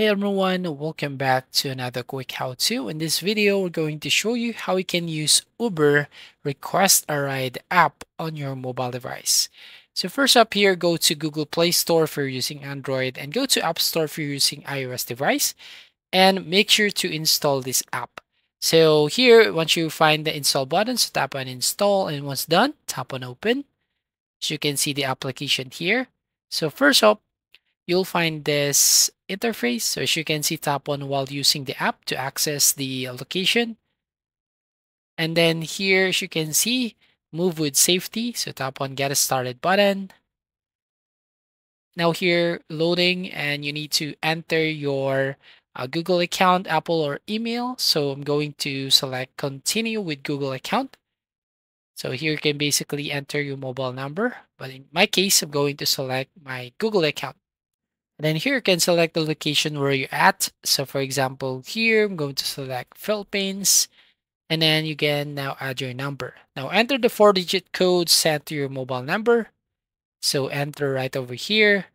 Hey everyone, welcome back to another quick how-to. In this video, we're going to show you how you can use Uber Request a Ride app on your mobile device. So first up here, go to Google Play Store if you're using Android and go to App Store if you're using iOS device and make sure to install this app. So here, once you find the install button, so tap on install and once done, tap on open. So you can see the application here. So first up, you'll find this interface. So as you can see, tap on while using the app to access the location. And then here, as you can see, move with safety. So tap on get started button. Now here, loading, and you need to enter your uh, Google account, Apple, or email. So I'm going to select continue with Google account. So here you can basically enter your mobile number. But in my case, I'm going to select my Google account. And then here you can select the location where you're at. So for example, here I'm going to select Philippines. And then you can now add your number. Now enter the four digit code sent to your mobile number. So enter right over here.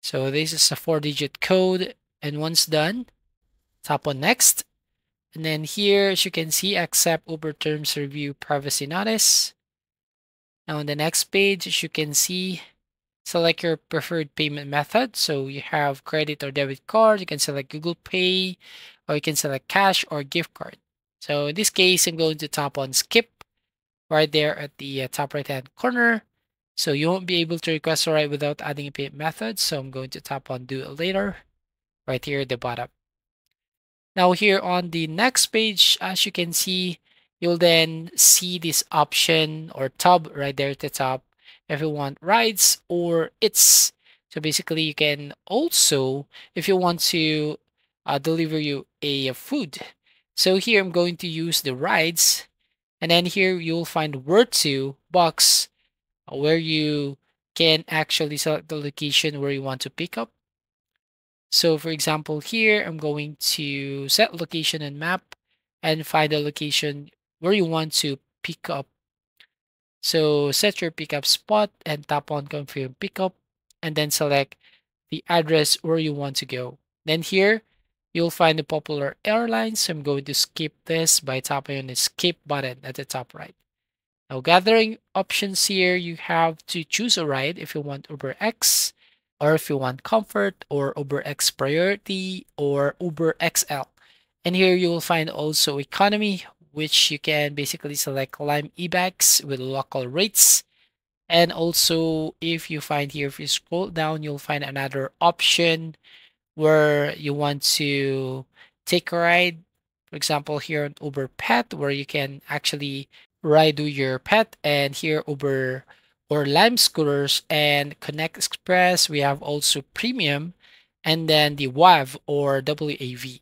So this is a four digit code. And once done, tap on next. And then here, as you can see, accept Uber Terms Review Privacy Notice. Now on the next page, as you can see, select your preferred payment method. So you have credit or debit card. You can select Google Pay, or you can select cash or gift card. So in this case, I'm going to tap on skip right there at the uh, top right hand corner. So you won't be able to request a ride without adding a payment method. So I'm going to tap on do it later right here at the bottom. Now here on the next page, as you can see, you'll then see this option or tab right there at the top if you want rides or it's so basically you can also if you want to uh, deliver you a, a food. So here i'm going to use the rides and then here you'll find word to box uh, where you can actually select the location where you want to pick up. So for example here i'm going to set location and map and find the location where you want to pick up so set your pickup spot and tap on confirm pickup and then select the address where you want to go. Then here, you'll find the popular airlines. I'm going to skip this by tapping on the skip button at the top right. Now gathering options here, you have to choose a ride if you want Uber X or if you want Comfort or Uber X Priority or Uber XL. And here you will find also economy, which you can basically select Lime eBikes with local rates. And also, if you find here, if you scroll down, you'll find another option where you want to take a ride. For example, here on Uber Pet, where you can actually ride with your pet. And here, Uber or Lime scooters and Connect Express. We have also Premium and then the WAV or WAV.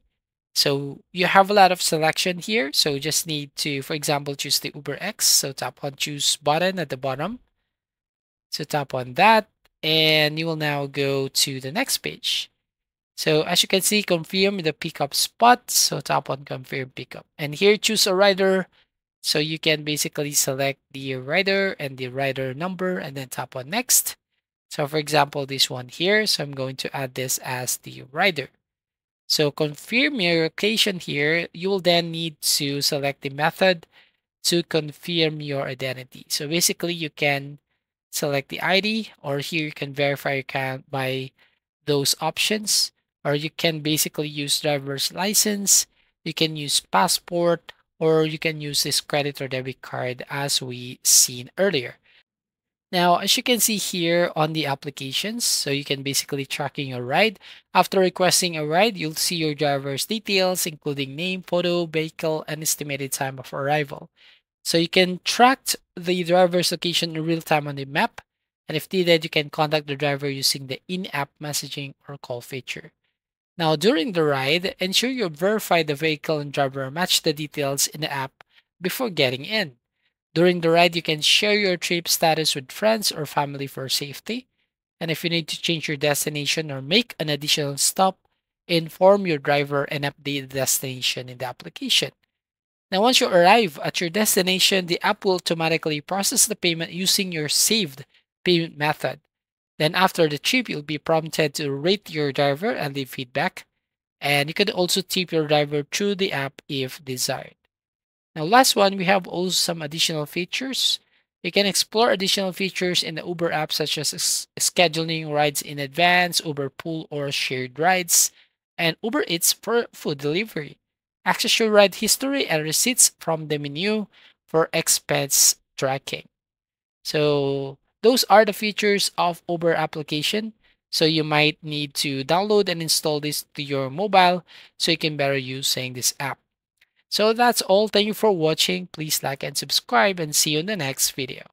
So you have a lot of selection here. So you just need to, for example, choose the Uber X. So tap on choose button at the bottom. So tap on that and you will now go to the next page. So as you can see, confirm the pickup spot. So tap on confirm pickup and here choose a rider. So you can basically select the rider and the rider number and then tap on next. So for example, this one here. So I'm going to add this as the rider. So confirm your location here, you will then need to select the method to confirm your identity. So basically you can select the ID or here you can verify your account by those options or you can basically use driver's license, you can use passport, or you can use this credit or debit card as we seen earlier. Now, as you can see here on the applications, so you can basically tracking your ride. After requesting a ride, you'll see your driver's details, including name, photo, vehicle, and estimated time of arrival. So you can track the driver's location in real time on the map. And if needed, you can contact the driver using the in-app messaging or call feature. Now, during the ride, ensure you verify the vehicle and driver match the details in the app before getting in. During the ride, you can share your trip status with friends or family for safety. And if you need to change your destination or make an additional stop, inform your driver and update the destination in the application. Now, once you arrive at your destination, the app will automatically process the payment using your saved payment method. Then after the trip, you'll be prompted to rate your driver and leave feedback. And you can also tip your driver through the app if desired. Now, last one, we have also some additional features. You can explore additional features in the Uber app, such as scheduling rides in advance, Uber Pool or shared rides, and Uber Eats for food delivery. Access your ride history and receipts from the menu for expense tracking. So those are the features of Uber application. So you might need to download and install this to your mobile so you can better using this app. So that's all. Thank you for watching. Please like and subscribe and see you in the next video.